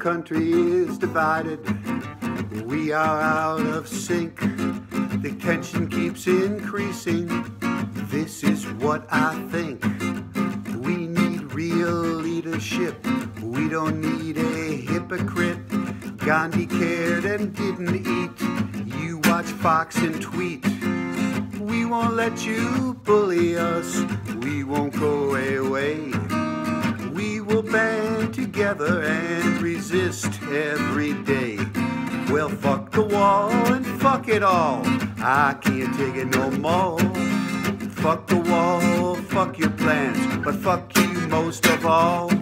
country is divided. We are out of sync. The tension keeps increasing. This is what I think. We need real leadership. We don't need a hypocrite. Gandhi cared and didn't eat. You watch Fox and tweet. We won't let you bully us. We won't go together and resist every day. Well, fuck the wall and fuck it all. I can't take it no more. Fuck the wall, fuck your plans, but fuck you most of all.